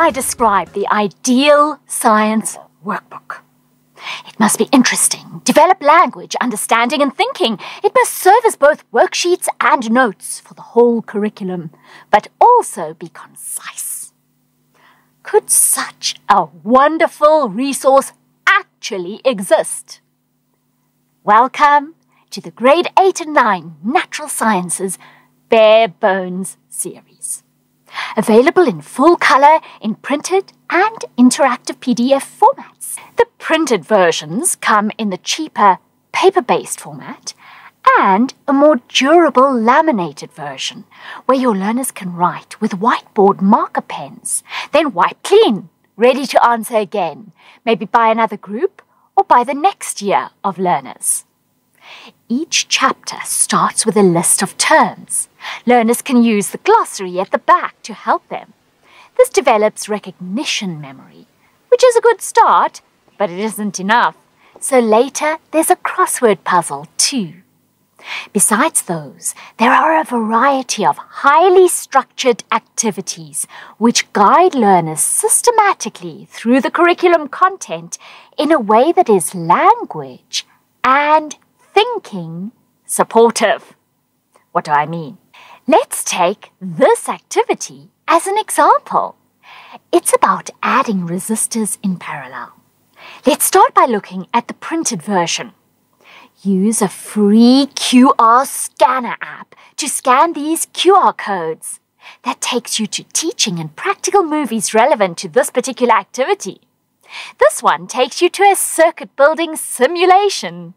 I describe the ideal science workbook? It must be interesting, develop language, understanding, and thinking. It must serve as both worksheets and notes for the whole curriculum, but also be concise. Could such a wonderful resource actually exist? Welcome to the Grade 8 and 9 Natural Sciences Barebones series. Available in full colour, in printed and interactive PDF formats. The printed versions come in the cheaper paper-based format and a more durable laminated version where your learners can write with whiteboard marker pens, then wipe clean, ready to answer again, maybe by another group or by the next year of learners. Each chapter starts with a list of terms. Learners can use the glossary at the back to help them. This develops recognition memory, which is a good start, but it isn't enough. So later, there's a crossword puzzle too. Besides those, there are a variety of highly structured activities which guide learners systematically through the curriculum content in a way that is language and thinking supportive. What do I mean? Let's take this activity as an example. It's about adding resistors in parallel. Let's start by looking at the printed version. Use a free QR scanner app to scan these QR codes. That takes you to teaching and practical movies relevant to this particular activity. This one takes you to a circuit building simulation.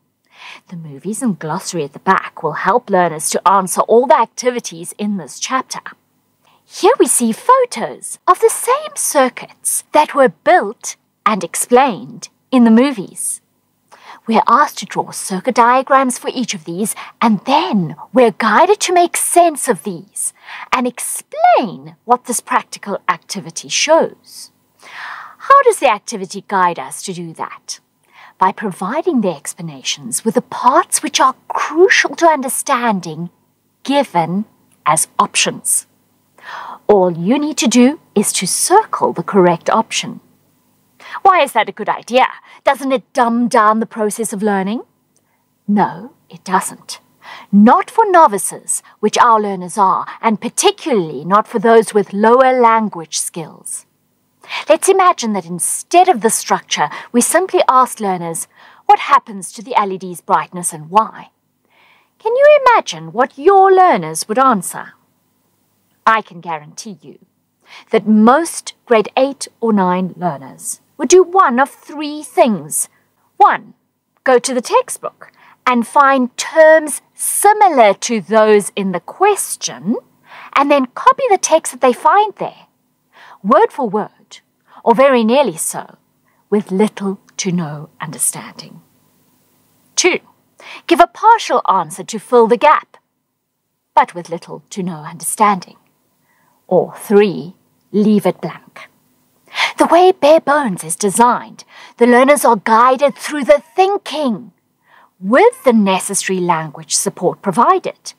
The movies and glossary at the back will help learners to answer all the activities in this chapter. Here we see photos of the same circuits that were built and explained in the movies. We're asked to draw circuit diagrams for each of these, and then we're guided to make sense of these and explain what this practical activity shows. How does the activity guide us to do that? By providing the explanations with the parts which are crucial to understanding given as options. All you need to do is to circle the correct option. Why is that a good idea? Doesn't it dumb down the process of learning? No, it doesn't. Not for novices, which our learners are, and particularly not for those with lower language skills. Let's imagine that instead of the structure, we simply ask learners, what happens to the LED's brightness and why? Can you imagine what your learners would answer? I can guarantee you that most grade 8 or 9 learners would do one of three things. One, go to the textbook and find terms similar to those in the question and then copy the text that they find there, word for word or very nearly so, with little to no understanding. 2. Give a partial answer to fill the gap, but with little to no understanding. Or 3. Leave it blank. The way Barebones is designed, the learners are guided through the thinking, with the necessary language support provided.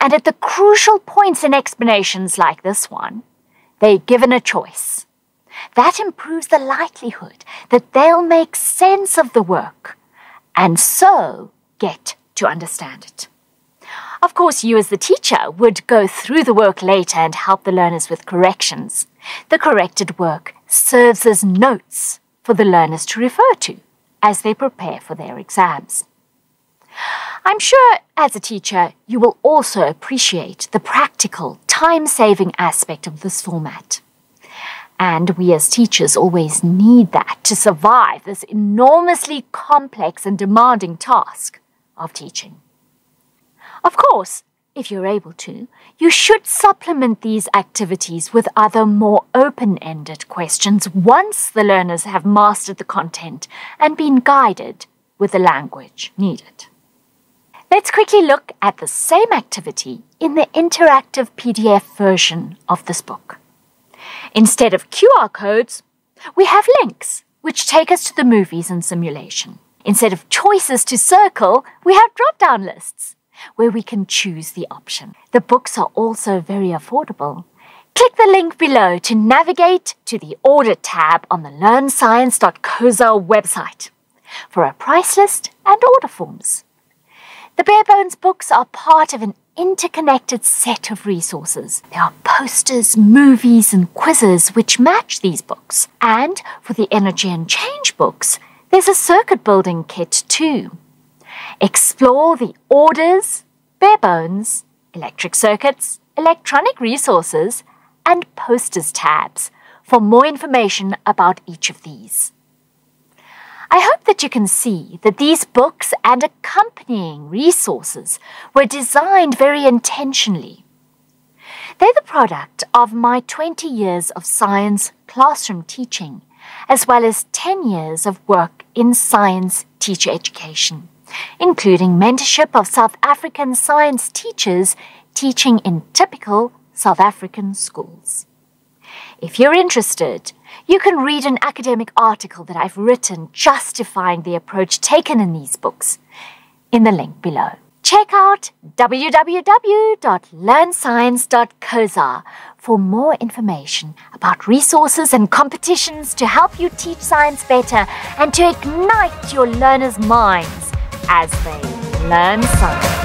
And at the crucial points in explanations like this one, they're given a choice that improves the likelihood that they'll make sense of the work and so get to understand it. Of course, you as the teacher would go through the work later and help the learners with corrections. The corrected work serves as notes for the learners to refer to as they prepare for their exams. I'm sure as a teacher you will also appreciate the practical, time-saving aspect of this format. And we as teachers always need that to survive this enormously complex and demanding task of teaching. Of course, if you're able to, you should supplement these activities with other more open-ended questions once the learners have mastered the content and been guided with the language needed. Let's quickly look at the same activity in the interactive PDF version of this book. Instead of QR codes, we have links, which take us to the movies and simulation. Instead of choices to circle, we have drop-down lists, where we can choose the option. The books are also very affordable. Click the link below to navigate to the Order tab on the learnscience.co.za website for a price list and order forms. The Barebones books are part of an interconnected set of resources. There are posters, movies, and quizzes which match these books. And for the Energy and Change books, there's a circuit building kit too. Explore the orders, bare bones, electric circuits, electronic resources, and posters tabs for more information about each of these. I hope that you can see that these books and accompanying resources were designed very intentionally. They're the product of my 20 years of science classroom teaching, as well as 10 years of work in science teacher education, including mentorship of South African science teachers teaching in typical South African schools. If you're interested, you can read an academic article that I've written justifying the approach taken in these books in the link below. Check out www.learnscience.co.za for more information about resources and competitions to help you teach science better and to ignite your learners' minds as they learn science.